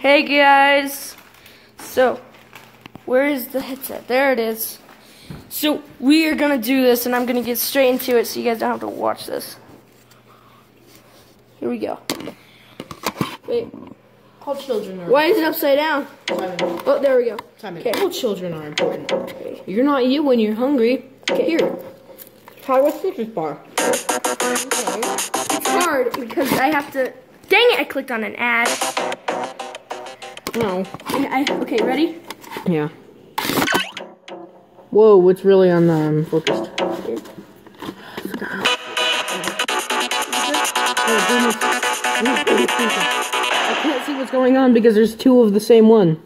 Hey guys. So, where is the headset? There it is. So, we are gonna do this and I'm gonna get straight into it so you guys don't have to watch this. Here we go. Wait, All children are. why is it upside down? Oh, there we go. Time. Okay. All children are important. You're not you when you're hungry. Okay. Here. Try with citrus bar. It's hard because I have to. Dang it! I clicked on an ad. No. And I okay, ready? Yeah. Whoa, what's really on the um, focused? Oh. I can't see what's going on because there's two of the same one.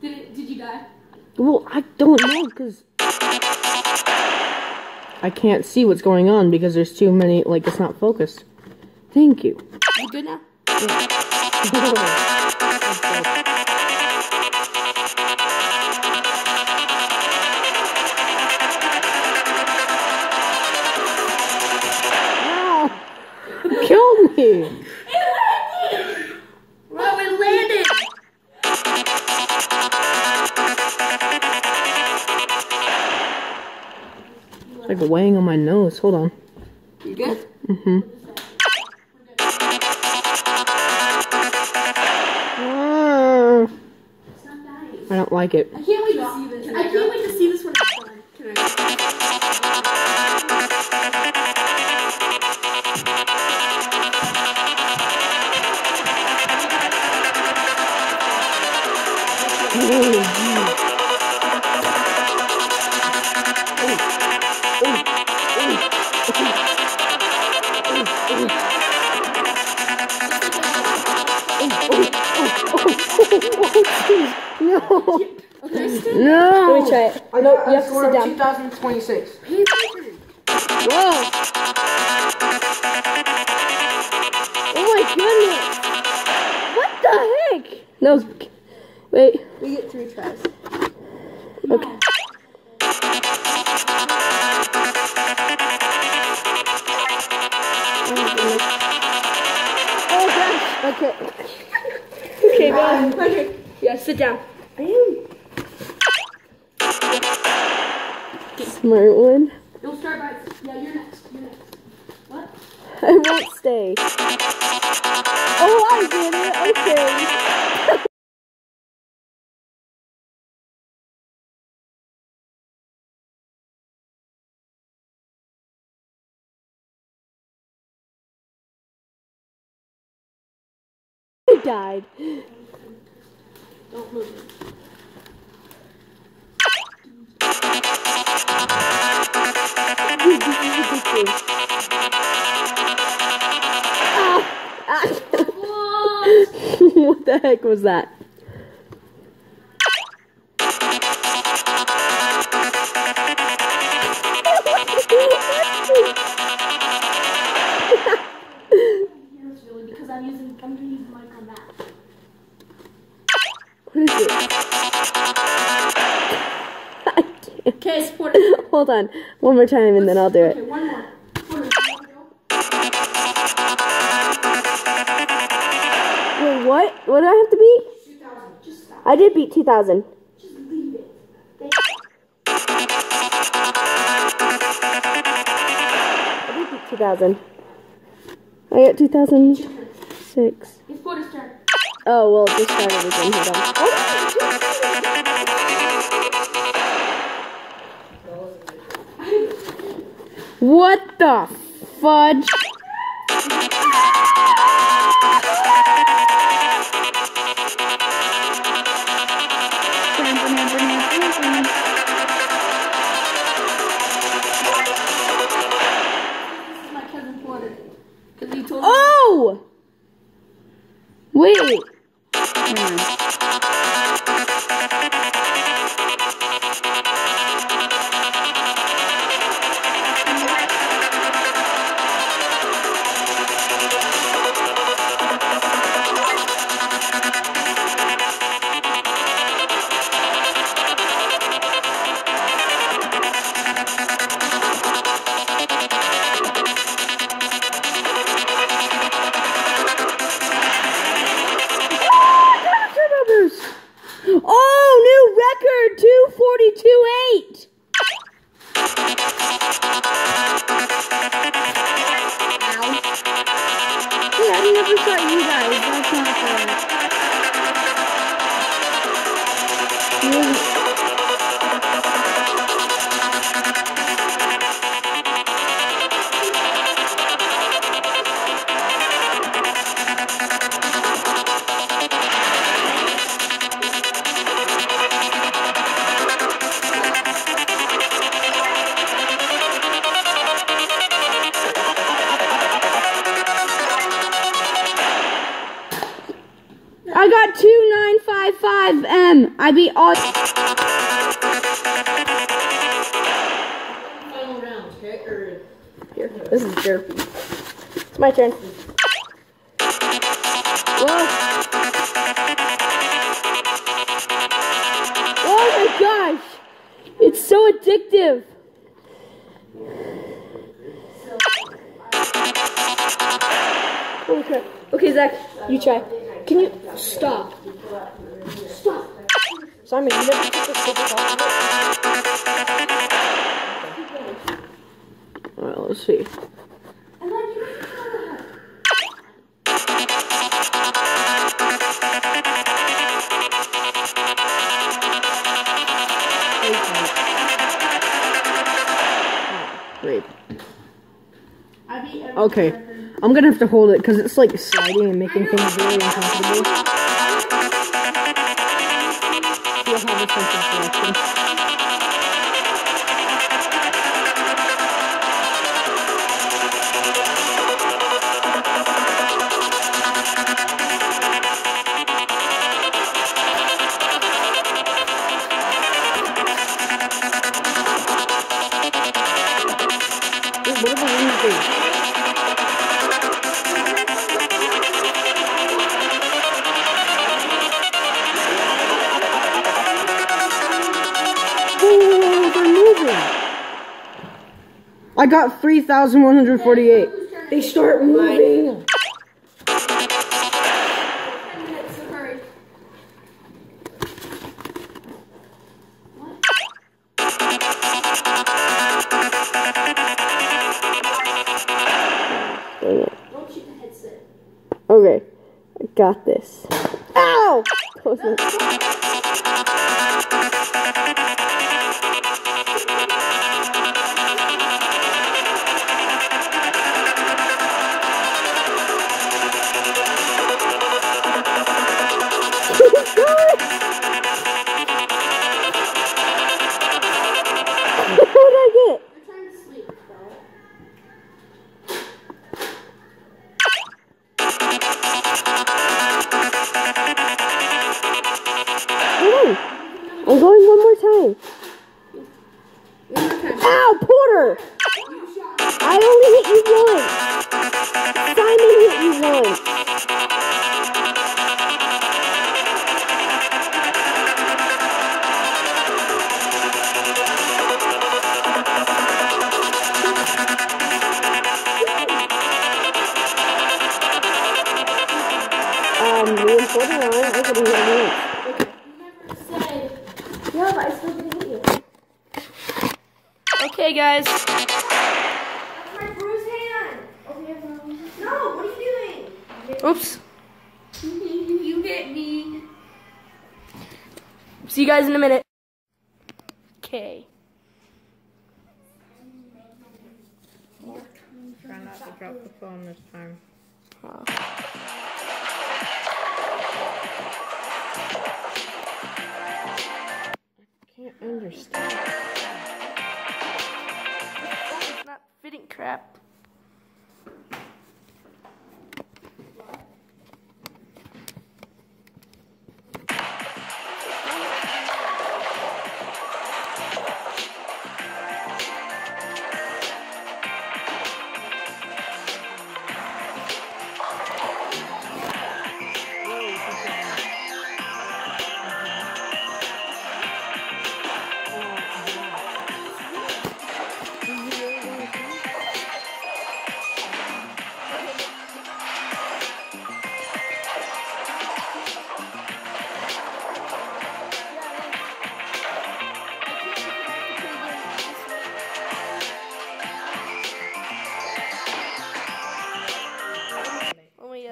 Did it, Did you die? Well, I don't know because I can't see what's going on because there's too many. Like it's not focused. Thank you. You good now? Ow! Killed me. It's like weighing on my nose. Hold on. You good? Ah, like it. I can't wait to see this. I can't wait to see this done. Can I? No. Try it. I know. you have to sit down. 2026. Whoa! Oh my goodness! What the heck? No. Wait. We get three tries. Okay. Oh, oh gosh. Okay. Okay, go. Okay. Yeah, sit down. I am. Smart one. You'll start by. Yeah, you're next. You're next. What? I won't stay. Oh, I did it. Okay. Died. Don't move. What the heck was that? Okay, support it. Hold on. One more time and then I'll do Okay, it. one more. Support it. You wanna go? Wait, what? What do I have to beat? 2000. Just stop. I did beat 2000. Just leave it. I did beat 2000. I got 2006. It's Porter's turn. Oh, well, just started again. Hold on. Oh, What the fudge? I beat all. Final round, okay? Or Here, this is therapy. It's my turn. Whoa. Oh my gosh! It's so addictive. Crap. Okay, Zach, you try. Can you? Stop. Simon, you never took the stickers off Alright, let's see. Okay, I'm gonna have to hold it because it's like sliding and making things very uncomfortable. You'll have I got 3,148. They start moving. Hit See you guys in a minute. Okay. Try not to drop the phone this time. I can't understand. It's not fitting crap.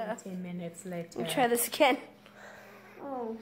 Let me, uh, 10 minutes later. let me try this again. Oh.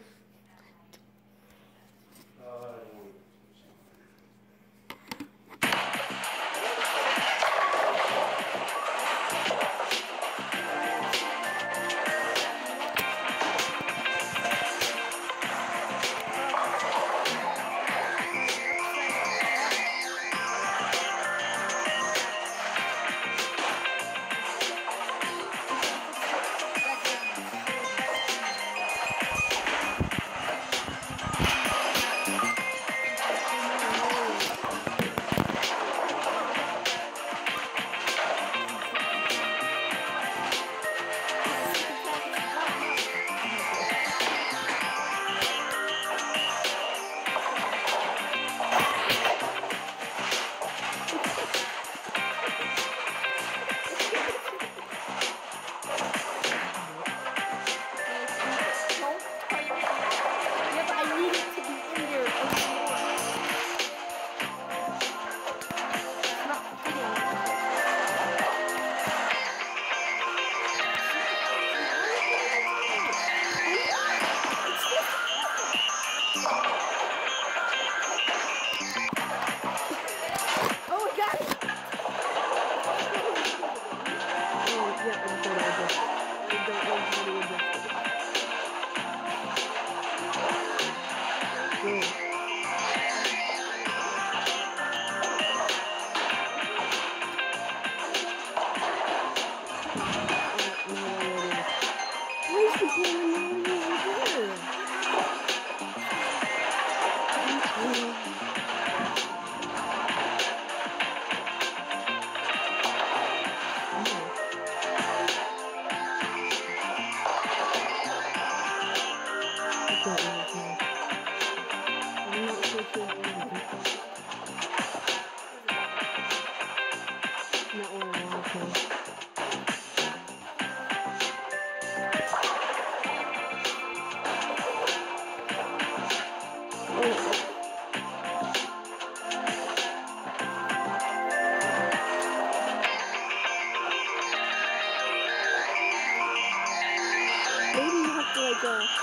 You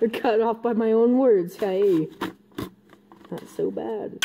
cut off by my own words. Hey, not so bad.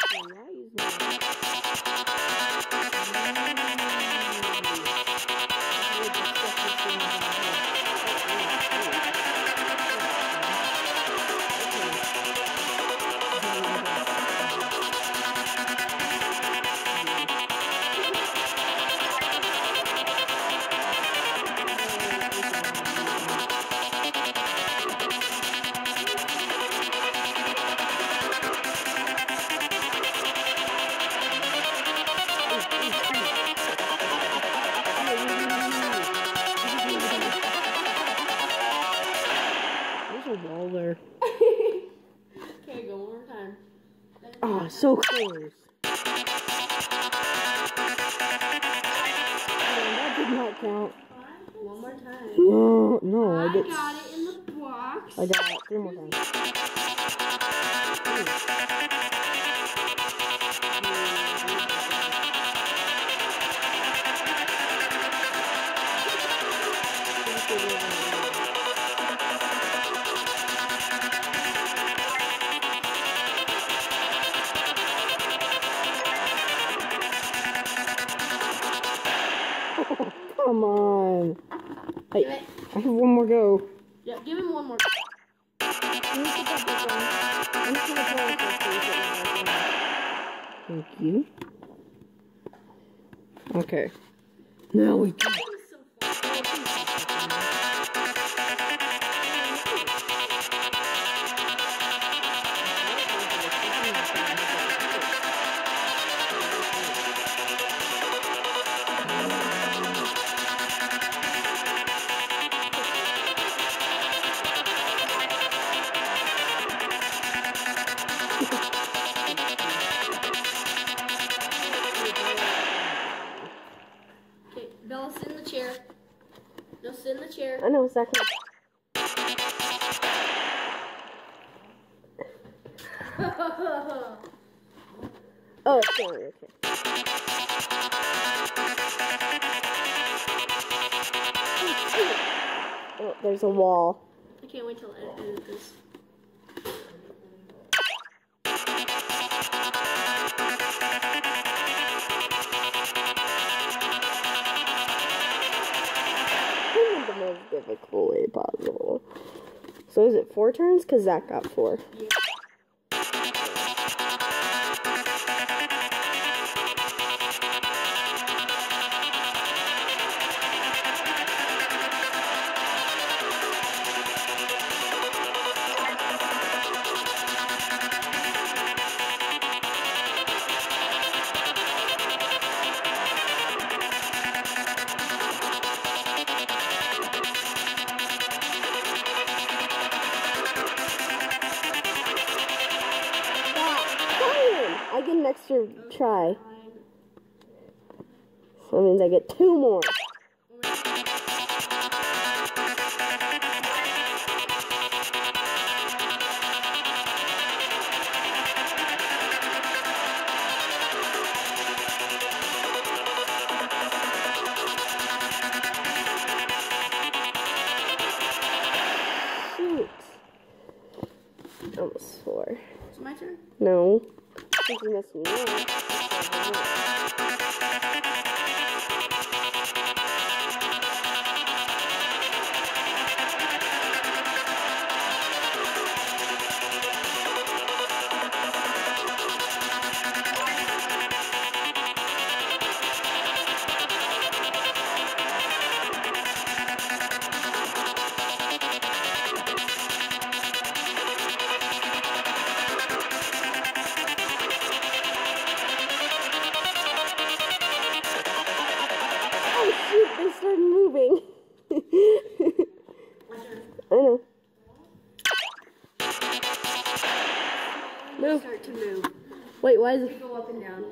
So close. That did not count. One more time. No, no, I I got it in the box. I got it three more times. Come on. Hey, I have one more go. Yeah, give him one more. Thank you. Okay. Now we can. There's a wall. I can't wait till I edit this. This is the most difficult way possible. So is it four turns? Because Zach got four. Fine. Try. So that means I get two more. Almost four. It's my turn. No. I why is it? Go up and down.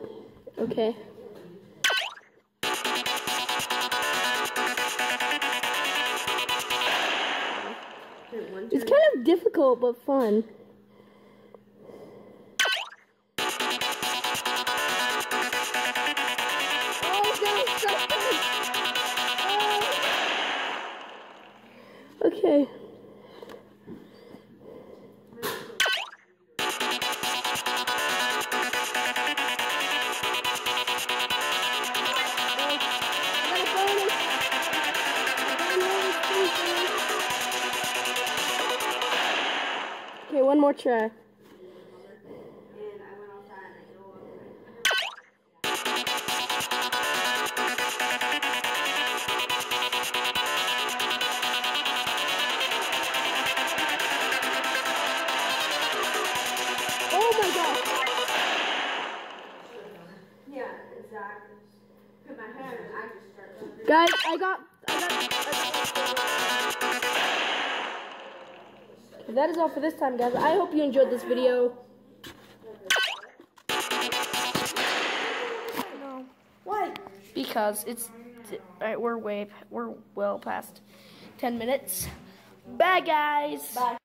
Okay. One It's kind of difficult but fun. To oh Guys, I got. That is all for this time, guys. I hope you enjoyed this video. No. Why? Because it's. Alright, we're way. We're well past 10 minutes. Bye, guys. Bye.